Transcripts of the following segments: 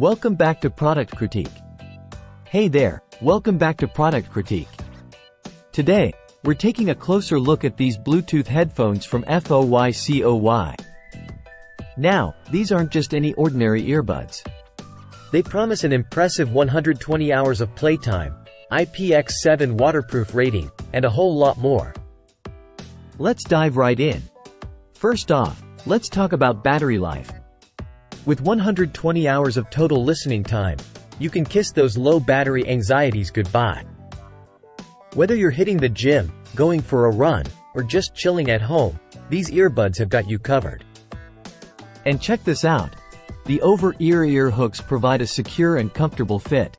Welcome back to Product Critique. Hey there, welcome back to Product Critique. Today, we're taking a closer look at these Bluetooth headphones from FOYCOY. Now, these aren't just any ordinary earbuds. They promise an impressive 120 hours of playtime, IPX7 waterproof rating, and a whole lot more. Let's dive right in. First off, let's talk about battery life. With 120 hours of total listening time, you can kiss those low battery anxieties goodbye. Whether you're hitting the gym, going for a run, or just chilling at home, these earbuds have got you covered. And check this out. The over-ear ear hooks provide a secure and comfortable fit,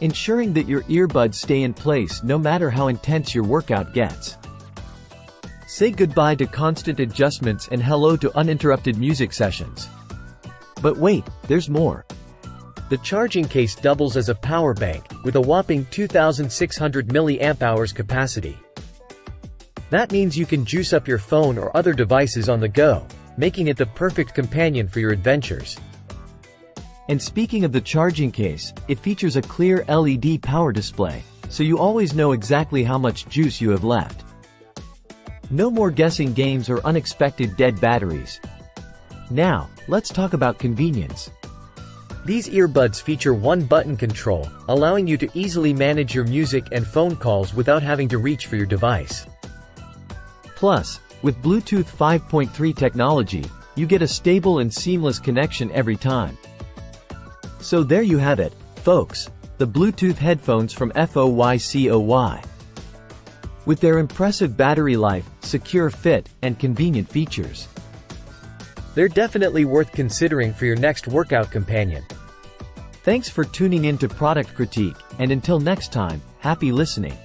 ensuring that your earbuds stay in place no matter how intense your workout gets. Say goodbye to constant adjustments and hello to uninterrupted music sessions. But wait, there's more. The charging case doubles as a power bank, with a whopping 2600 mAh capacity. That means you can juice up your phone or other devices on the go, making it the perfect companion for your adventures. And speaking of the charging case, it features a clear LED power display, so you always know exactly how much juice you have left. No more guessing games or unexpected dead batteries. Now, let's talk about convenience. These earbuds feature one-button control, allowing you to easily manage your music and phone calls without having to reach for your device. Plus, with Bluetooth 5.3 technology, you get a stable and seamless connection every time. So there you have it, folks, the Bluetooth headphones from FOYCOY. With their impressive battery life, secure fit, and convenient features. They're definitely worth considering for your next workout companion. Thanks for tuning in to Product Critique, and until next time, happy listening.